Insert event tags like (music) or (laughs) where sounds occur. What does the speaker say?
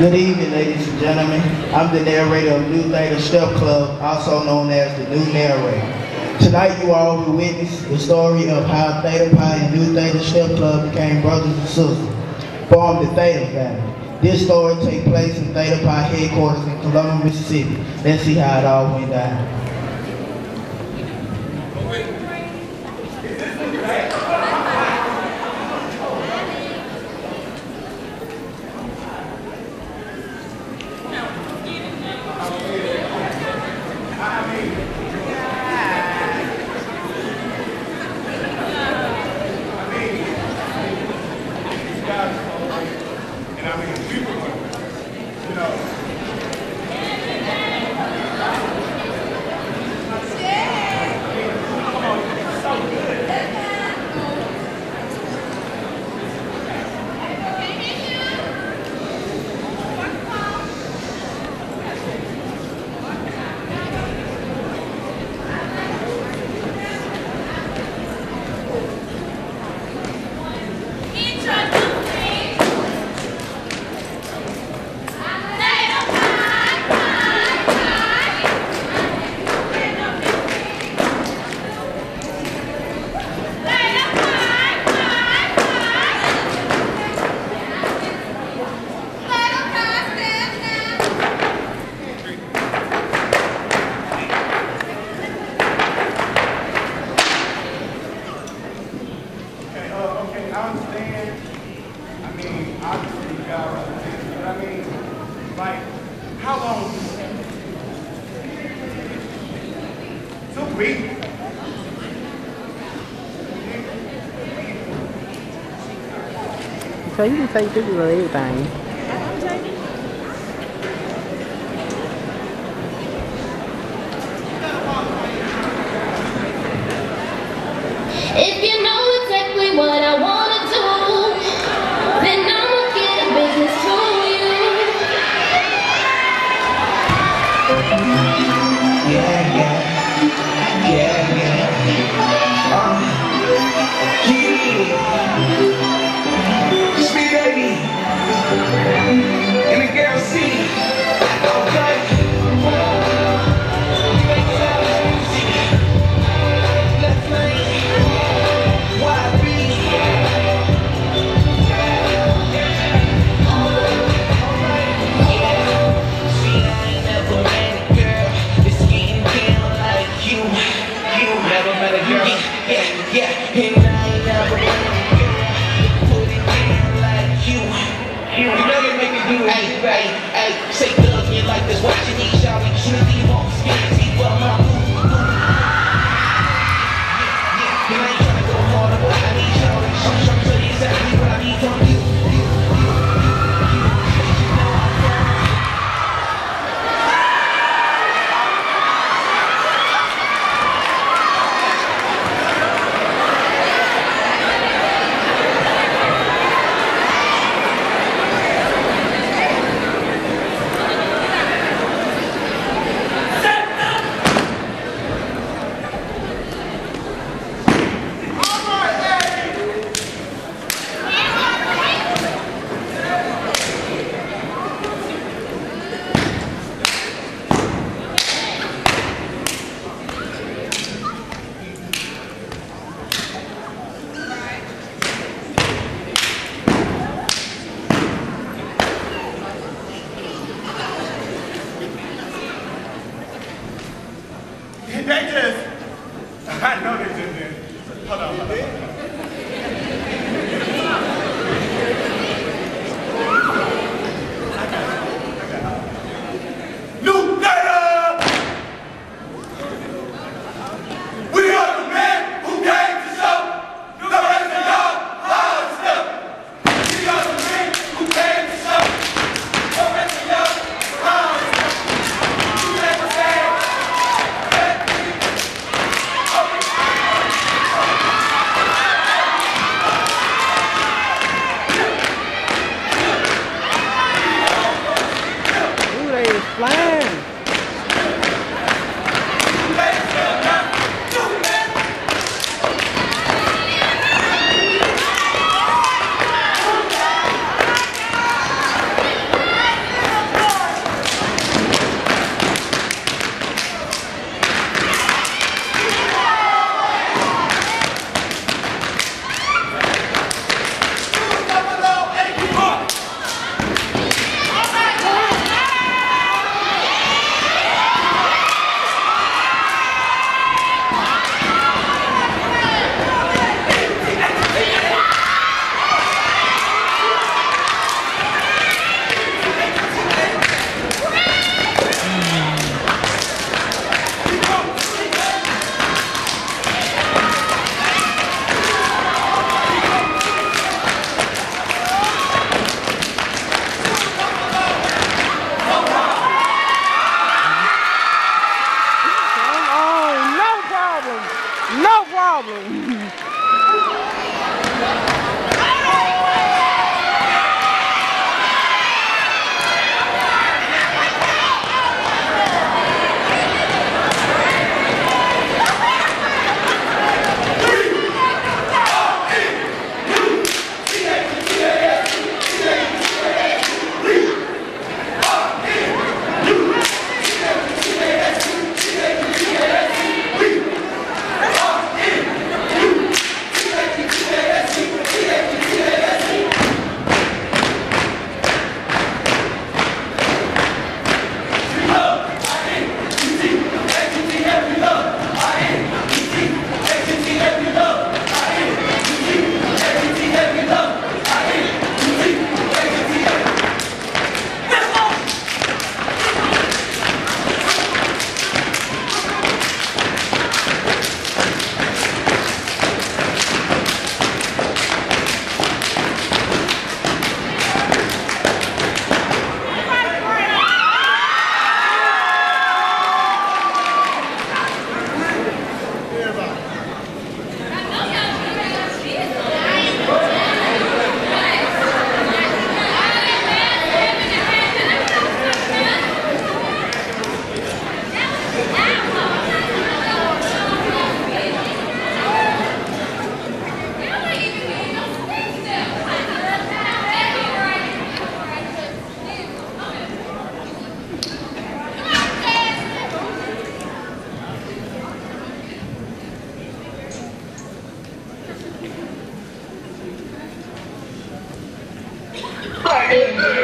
Good evening, ladies and gentlemen. I'm the narrator of Nu Theta Step Club, also known as the New Narrator. Tonight you all will witness the story of how Theta Pi and Nu Theta Step Club became brothers and sisters, formed the Theta family. This story takes place in Theta Pi headquarters in Columbus, Mississippi. Let's see how it all went down. So you can take pictures of everything. If Yeah, yeah. They (laughs) just, I know they just did. Hold on, hold on. problem. Happy birthday.